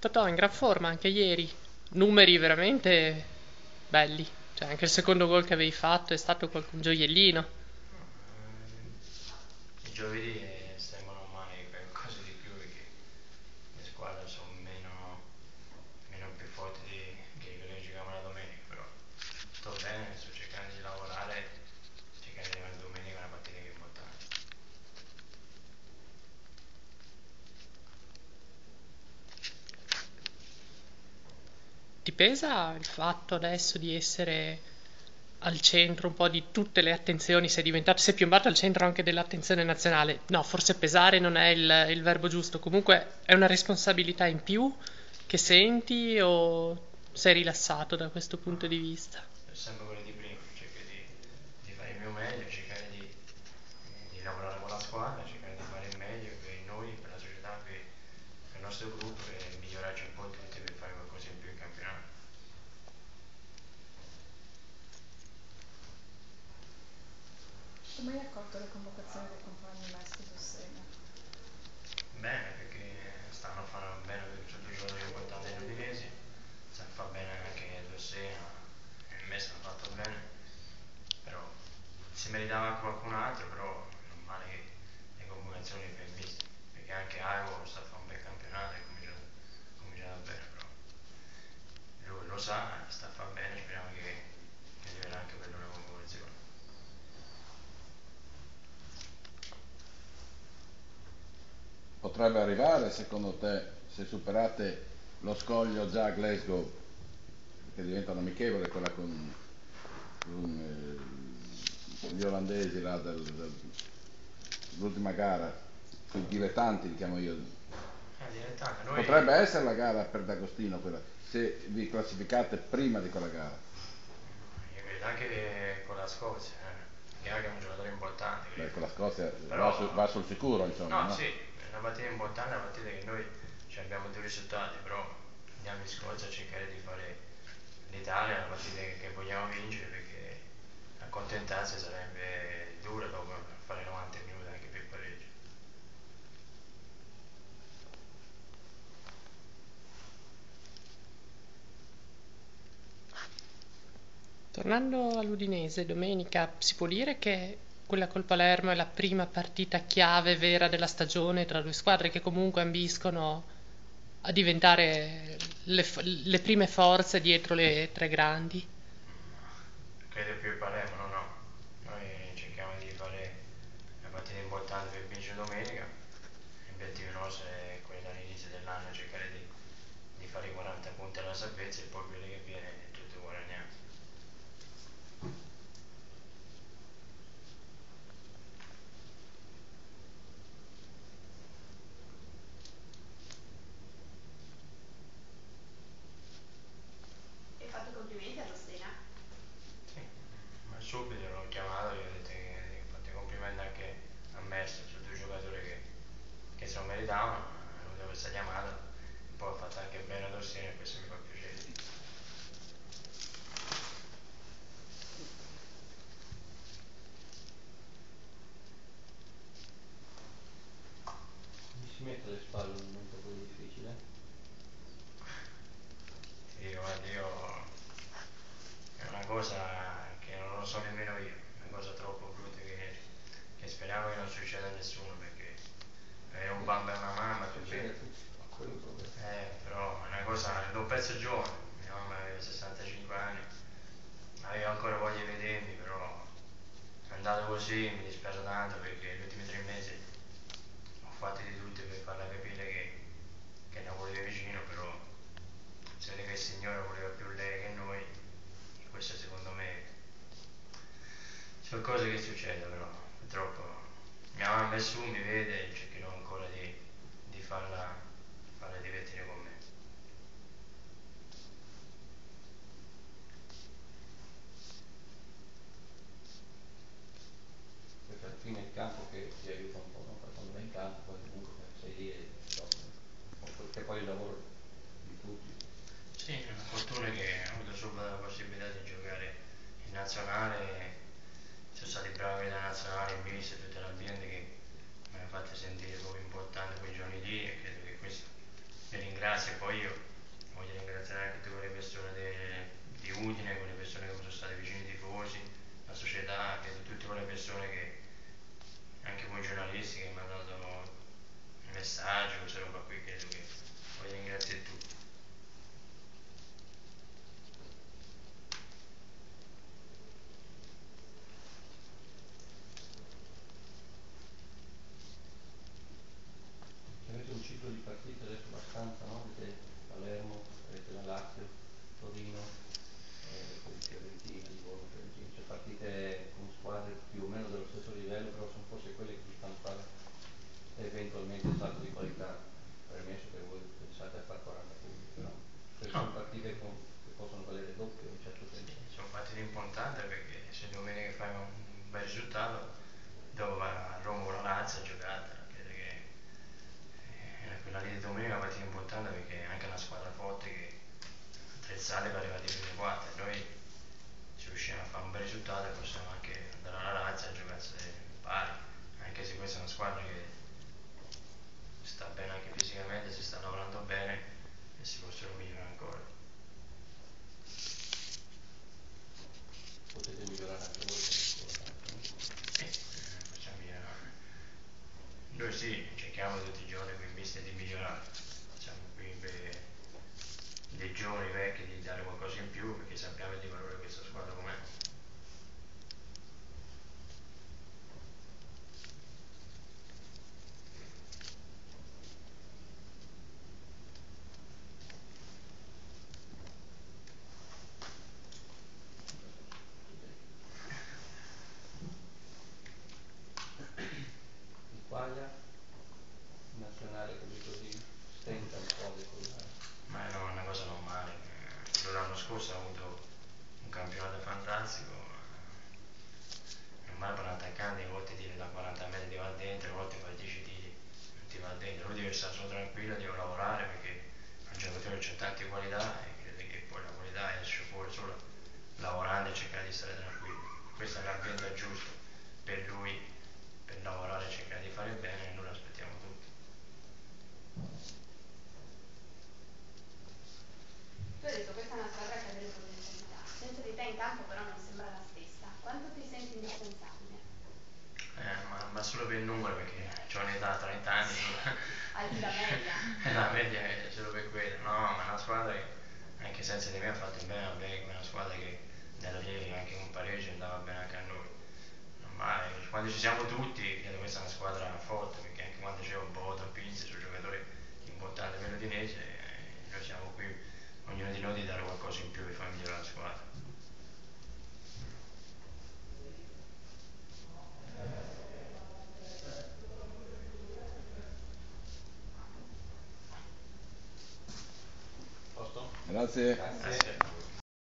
Totò in gran forma anche ieri, numeri veramente belli. Cioè, anche il secondo gol che avevi fatto è stato un gioiellino. I giovedì eh, sembrano mai qualcosa di più perché le squadre sono meno, meno più forti di, che quelli che giocavano la domenica, però sto bene, sto cercando di lavorare, cercando di arrivare domenica una partita che è importante. Ti pesa il fatto adesso di essere al centro un po' di tutte le attenzioni, sei diventato, sei piombato al centro anche dell'attenzione nazionale. No, forse pesare non è il, il verbo giusto, comunque è una responsabilità in più che senti o sei rilassato da questo punto di vista? Sempre quello di prima, cerco di, di fare il mio meglio, cercare di, di lavorare con la squadra, cercare di fare il meglio per noi, per la società, per, per il nostro gruppo e migliorarci un po' tutti per fare qualcosa in più in campionato. Ti hai mai accolto le convocazioni dei compagni Messi Dossena? Bene, perché stanno facendo bene per tutti i giocatori importanti degli udinesi, sta fa bene anche Dossena, e Messi hanno fatto bene, però si meritava qualcun altro, però non male che le convocazioni le ben viste, perché anche Ago sta a fare un bel campionato e cominciato, cominciato bene, però lui lo sa, sta a fare bene, speriamo che, arriverà anche per una convocazione. Potrebbe arrivare secondo te se superate lo scoglio già a Glasgow, che diventa un'amichevole quella con, con eh, gli olandesi là del, del, l'ultima gara, con i dilettanti li chiamo io. Noi... Potrebbe essere la gara per D'Agostino quella, se vi classificate prima di quella gara. Io credo anche con la Scozia, eh, che è anche un giocatore importante. Beh, credo. con la Scozia Però- va, su- va sul sicuro, insomma. No, no? sì, è una partita importante, è una partita che noi ci abbiamo due risultati, però andiamo in Scozia a cercare di fare l'Italia, una partita che, che vogliamo vincere perché accontentarsi sarebbe dura dopo fare 90 minuti anche per il pareggio. Tornando all'Udinese, domenica si può dire che quella col Palermo è la prima partita chiave vera della stagione tra due squadre che comunque ambiscono a diventare le, le prime forze dietro le tre grandi. Credo più il Palermo, no, no. Noi cerchiamo di fare una partita importante per vincere domenica. L'obiettivo nostro è quello all'inizio dell'anno, cercare di, di fare i 40 punti alla salvezza e poi quelli che viene tutto guadagnato. Hai fatto complimenti a Rossena? Sì, ma subito l'ho chiamato gli ho detto che ho fatto i complimenti anche a Messi, su due giocatori che, che se lo meritavano, ha avuto questa chiamata, poi ha fatto anche bene ad Orsini e questo mi fa piacere. Mi si mette alle spalle un momento così difficile? Ti dico, guarda, io è una cosa che non lo so nemmeno io, è una cosa troppo brutta che, che speriamo che non succeda a nessuno perché avere un bambino e una mamma per Succede a me, tutti, ma quello è il problema. eh, però è una cosa, l'ho perso giovane, mia mamma aveva 65 anni, aveva ancora voglia di vedermi, però è andato così, mi dispiace tanto perché gli ultimi tre mesi ho fatto di tutto per farla capire che, che la volevo vicino, però vede che il Signore voleva più lei che noi, questo secondo me sono cose che succedono, però purtroppo mia mamma è su, mi vede e cercherò ancora di, di farla, farla divertire con me. Perché alla fine il campo che ti aiuta un po', no? Quando vai in campo poi comunque sei lì e che poi il lavoro di tutti. Sì, è una fortuna che ho avuto subito la possibilità di giocare in nazionale, sono stati bravi la nazionale, il mister, tutto l'ambiente che mi hanno fatto sentire proprio importante quei giorni lì e credo che questo vi ringrazio e poi io voglio ringraziare anche tutte quelle persone de, di Udine, quelle persone che sono state vicine, ai tifosi, la società, credo tutte quelle persone che anche voi giornalisti che mi hanno dato il messaggio, questa roba qui, credo che voglio ringraziare tutti. Ciclo di partite adesso abbastanza, no? Avete Palermo, avete la Lazio, Torino, eh, Fiorentina, Livorno, Fiorentina, cioè partite con squadre più o meno dello stesso livello, però sono forse quelle che vi fanno fare eventualmente il salto di qualità, premesso che voi pensate a fare 40 punti, però queste sono partite con, che possono valere doppio in un certo senso. Sono partite importanti perché se domenica fai un bel risultato, dopo vai a Roma o la Lazio a giocare, credo che eh, quella lì di domenica è una partita importante perché è anche una squadra forte che attrezzata per ai primi quattro. Noi se riusciamo a fare un bel risultato possiamo anche andare alla Lazio a giocarsi pari, anche se questa è una squadra che sta bene anche fisicamente, si sta lavorando bene e si possono migliorare ancora. Potete migliorare anche voi con il tanto, no? E eh, facciamo migliorare. Noi sì, cerchiamo tutti i giorni con in vista di migliorare. Siamo qui per dei giovani vecchi di dare qualcosa in più perché sappiamo di valore questa squadra com'è. Il Quaglia, nazionale così così, stenta un po' a decollare. Ma è una cosa normale. eh, L'anno scorso ha avuto un campionato fantastico. È normale per un attaccante, a volte tiri da 40 metri ti va dentro, a volte fai 10 tiri non ti va dentro. Lui deve stare solo tranquillo, deve lavorare perché un giocatore ha tante qualità e credo che poi la qualità esce fuori solo lavorando e cercare di stare tranquillo. Questo è l'ambiente giusto per lui, per lavorare e cercare di fare bene e noi lo aspettiamo tutti. Tu hai questa è una squadra che ha delle potenzialità. Di campo però non sembra la stessa. Quanto ti senti indispensabile? Eh, ma, ma solo per il numero perché ho un'età 30 anni. Alti la media. la media è solo per quello, no, ma è una squadra che anche senza di me ha fatto bene a Becco, è una squadra che nella fine anche con pareggio andava bene anche a noi. Ma quando ci siamo tutti, questa è una squadra forte, perché anche quando c'è Boto, Pinzi, sono giocatori importanti per l'Udinese, eh, noi siamo qui, ognuno di noi di dare qualcosa in più per far migliorare la squadra. hace.